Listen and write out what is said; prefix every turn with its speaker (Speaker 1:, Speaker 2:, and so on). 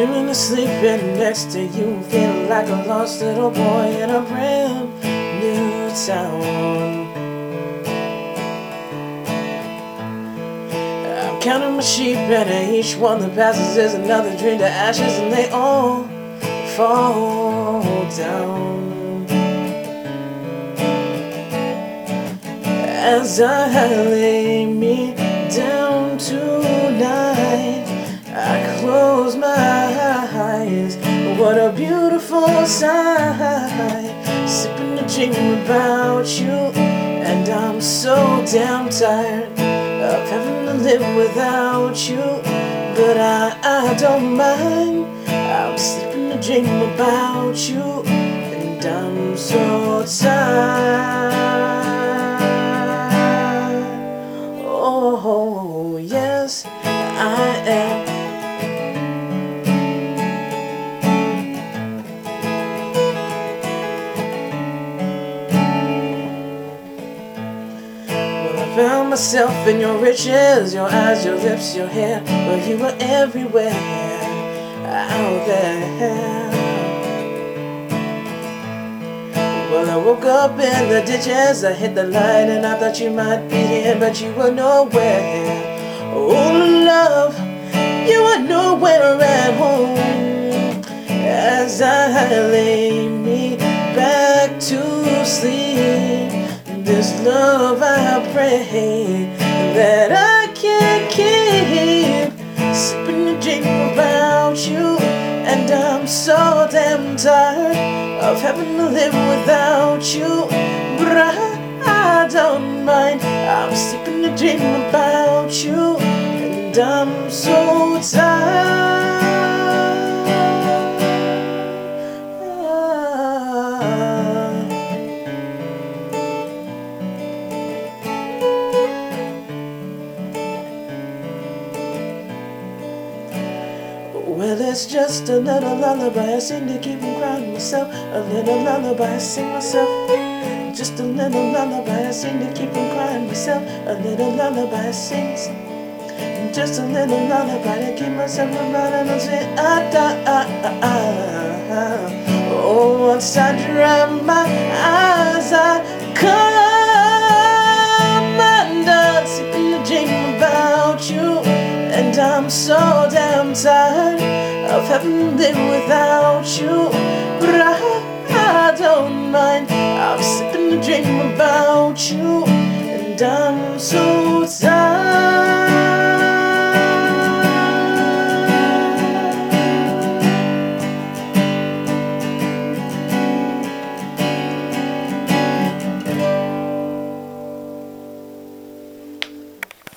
Speaker 1: wanna sleeping next to you, feeling like a lost little boy in a brand new town. I'm counting my sheep, and each one that passes is another dream to ashes, and they all fall down. As I lay me sight. Sipping a dream about you, and I'm so damn tired of having to live without you. But I, I don't mind. I'm sleeping a dream about you, and I'm so tired. Oh, yes, I am. Found myself in your riches, your eyes, your lips, your hair. Well, you were everywhere out there. Well, I woke up in the ditches, I hit the light, and I thought you might be here, but you were nowhere. Oh, love, you were nowhere at home. As I lay me back to sleep, this love I pray that I can keep. Sipping a dream about you, and I'm so damn tired of having to live without you. But I, I don't mind. I'm sleeping a dream about you, and I'm so tired. It's just a little lullaby I sing to keep from crying myself. A little lullaby I sing myself. Just a little lullaby I sing to keep from crying myself. A little lullaby I sing. Just a little lullaby to keep myself from running and say, ah, da, ah, ah, ah. Oh, once I dry my eyes, I come undone, dream about you. And I'm so damn tired of to live without you. But I, I don't mind. I'm sipping a dream about you. And I'm so